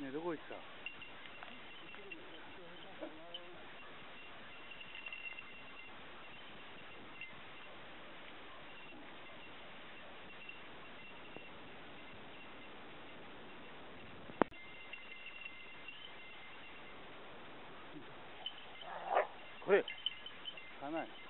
ねどこ行ったこれ、かない。